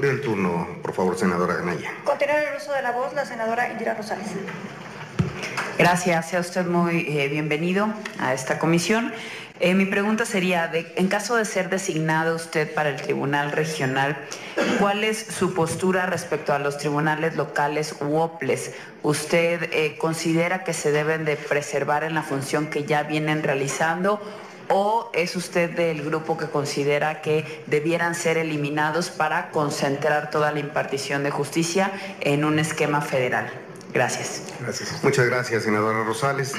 Le el turno, por favor, senadora Anaya. Continuar el uso de la voz, la senadora Indira Rosales. Gracias, sea usted muy eh, bienvenido a esta comisión. Eh, mi pregunta sería, de, en caso de ser designado usted para el Tribunal Regional, ¿cuál es su postura respecto a los tribunales locales u OPLES? ¿Usted eh, considera que se deben de preservar en la función que ya vienen realizando o es usted del grupo que considera que debieran ser eliminados para concentrar toda la impartición de justicia en un esquema federal? Gracias. Gracias. Muchas gracias, senadora Rosales.